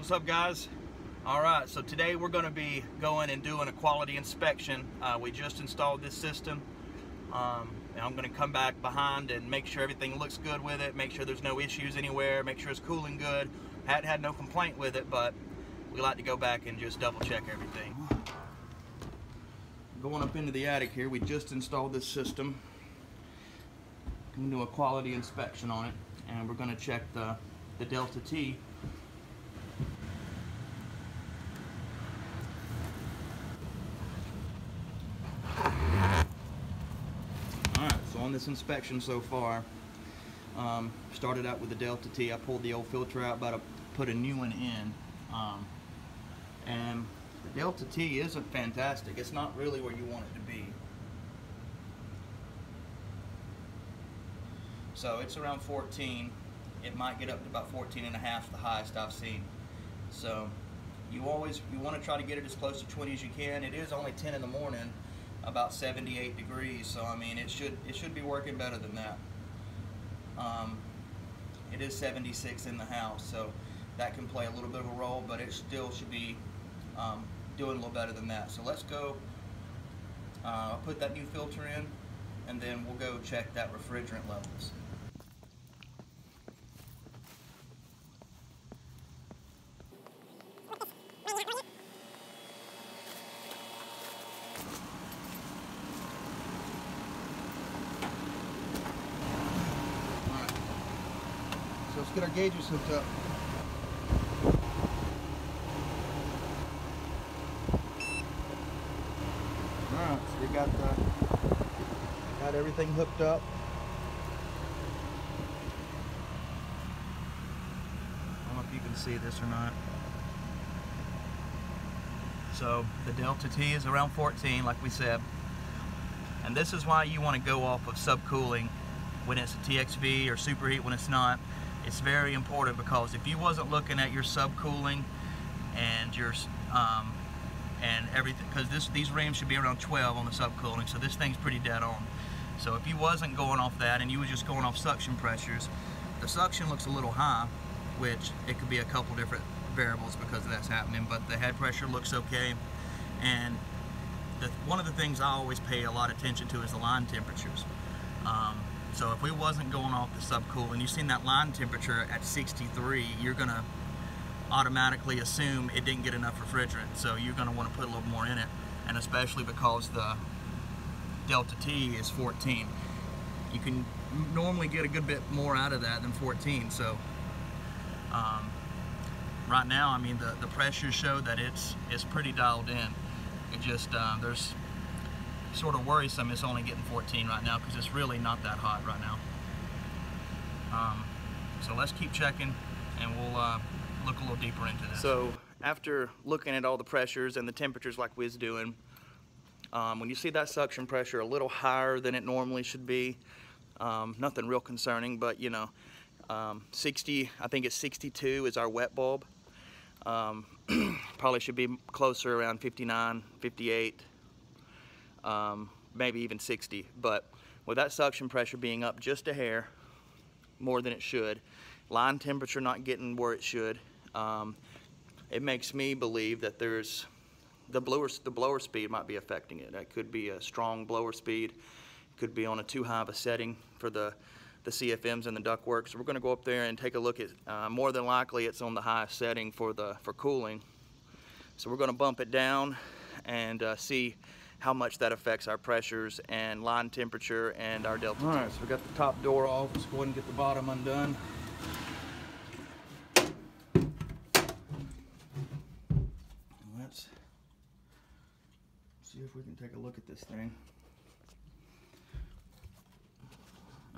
What's up guys? Alright, so today we're going to be going and doing a quality inspection. Uh, we just installed this system. Um, and I'm going to come back behind and make sure everything looks good with it, make sure there's no issues anywhere, make sure it's cooling good. Hadn't had no complaint with it, but we like to go back and just double check everything. Going up into the attic here, we just installed this system. Going to do a quality inspection on it, and we're going to check the, the Delta T on this inspection so far. Um, started out with the Delta T. I pulled the old filter out, but I put a new one in. Um, and the Delta T isn't fantastic. It's not really where you want it to be. So it's around 14. It might get up to about 14 and a half, the highest I've seen. So you always, you want to try to get it as close to 20 as you can. It is only 10 in the morning, about 78 degrees so I mean it should it should be working better than that. Um, it is 76 in the house so that can play a little bit of a role but it still should be um, doing a little better than that. So let's go uh, put that new filter in and then we'll go check that refrigerant levels let's get our gauges hooked up. Alright, so we got the got everything hooked up. I don't know if you can see this or not. So the delta T is around 14 like we said. And this is why you want to go off of subcooling when it's a TXV or superheat when it's not it's very important because if you wasn't looking at your subcooling and your um, and everything because this these Rheems should be around 12 on the subcooling so this thing's pretty dead on. So if you wasn't going off that and you was just going off suction pressures the suction looks a little high which it could be a couple different variables because that's happening but the head pressure looks okay. And the, one of the things I always pay a lot of attention to is the line temperatures. Um, so if we wasn't going off the subcool and you've seen that line temperature at 63, you're gonna automatically assume it didn't get enough refrigerant. So you're gonna wanna put a little more in it. And especially because the Delta T is 14. You can normally get a good bit more out of that than 14. So um, right now, I mean, the, the pressures show that it's, it's pretty dialed in. It just, uh, there's sort of worrisome it's only getting 14 right now because it's really not that hot right now. Um, so let's keep checking and we'll uh, look a little deeper into this. So after looking at all the pressures and the temperatures like we was doing, um, when you see that suction pressure a little higher than it normally should be, um, nothing real concerning, but you know, um, 60, I think it's 62 is our wet bulb. Um, probably should be closer around 59, 58, um, maybe even 60. But with that suction pressure being up just a hair, more than it should, line temperature not getting where it should, um, it makes me believe that there's the blower, the blower speed might be affecting it. That could be a strong blower speed, could be on a too high of a setting for the the CFMs and the ductwork. So we're going to go up there and take a look at. Uh, more than likely, it's on the highest setting for the for cooling. So we're going to bump it down and uh, see how much that affects our pressures and line temperature and our delta. All right, so we got the top door off. Let's go ahead and get the bottom undone. Let's see if we can take a look at this thing.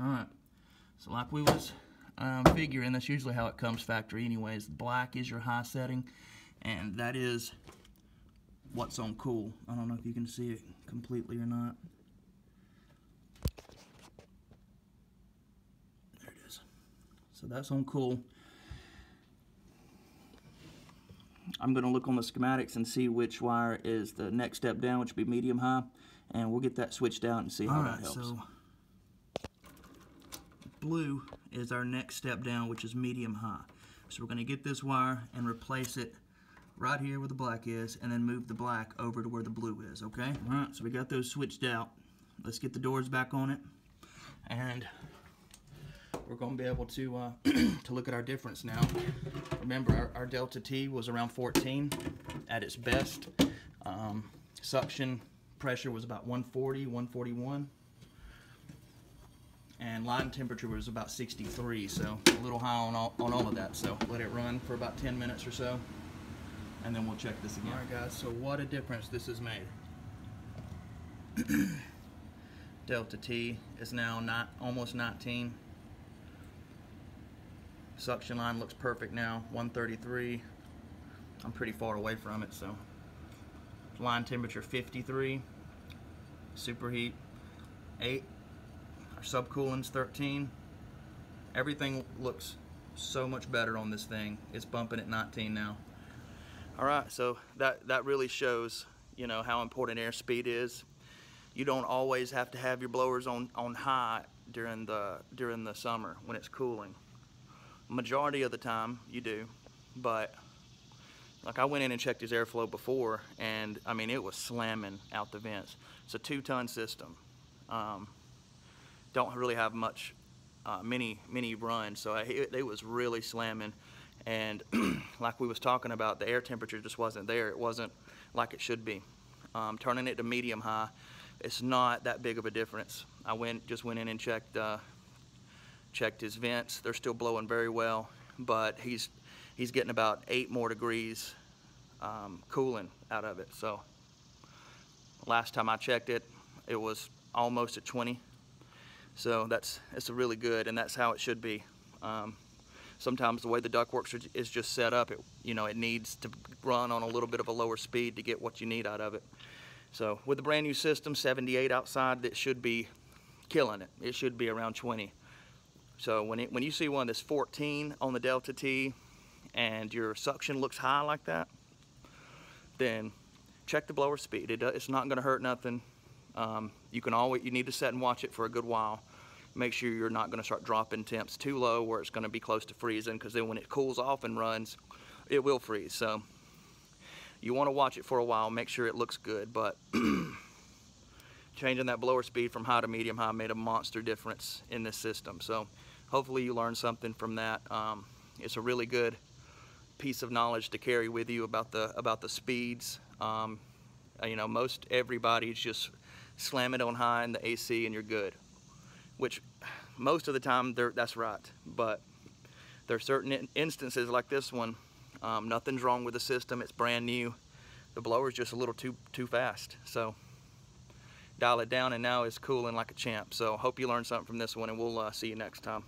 All right, so like we was um, figuring, that's usually how it comes factory anyways. Black is your high setting, and that is what's on cool. I don't know if you can see it completely or not. There it is. So that's on cool. I'm going to look on the schematics and see which wire is the next step down, which would be medium high, and we'll get that switched out and see how that helps. So blue is our next step down, which is medium high. So we're going to get this wire and replace it right here where the black is and then move the black over to where the blue is, okay? All right, so we got those switched out. Let's get the doors back on it and we're going to be able to uh, to look at our difference now. Remember, our, our, Delta T was around 14 at its best. Um, suction pressure was about 140, 141 and line temperature was about 63 so a little high on all, on all of that so let it run for about 10 minutes or so and then we'll check this again. Alright guys so what a difference this has made. Delta T is now not almost 19 suction line looks perfect now 133 I'm pretty far away from it so. Line temperature 53 superheat 8 our subcooling's 13. Everything looks so much better on this thing. It's bumping at 19 now. All right, so that, that really shows, you know, how important airspeed is. You don't always have to have your blowers on, on high during the, during the summer when it's cooling. Majority of the time you do, but like I went in and checked his airflow before and I mean, it was slamming out the vents. It's a two ton system. Um, don't really have much uh, many many runs so I, it, it, was really slamming and like we was talking about the air temperature just wasn't there. It wasn't like it should be. Um, turning it to medium high it's not that big of a difference. I went just went in and checked uh, checked his vents. They're still blowing very well but he's he's getting about eight more degrees um, cooling out of it. So last time I checked it it was almost at 20 so that's it's really good, and that's how it should be. Um, sometimes the way the ductworks is just set up, it you know it needs to run on a little bit of a lower speed to get what you need out of it. So with the brand new system, 78 outside, that should be killing it. It should be around 20. So when it, when you see one that's 14 on the Delta T and your suction looks high like that, then check the blower speed. It, it's not going to hurt nothing. Um, you can always, you need to set and watch it for a good while. Make sure you're not gonna start dropping temps too low where it's gonna be close to freezing because then when it cools off and runs, it will freeze. So you wanna watch it for a while, make sure it looks good, but changing that blower speed from high to medium high made a monster difference in this system. So hopefully you learned something from that. Um, it's a really good piece of knowledge to carry with you about the about the speeds. Um, you know, most everybody's just slam it on high in the AC and you're good. Which most of the time that's right, but there are certain instances like this one, um, nothing's wrong with the system, it's brand new. The blower's just a little too too fast. So dial it down and now it's cooling like a champ. So hope you learned something from this one and we'll uh, see you next time.